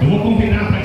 Eu vou convidar para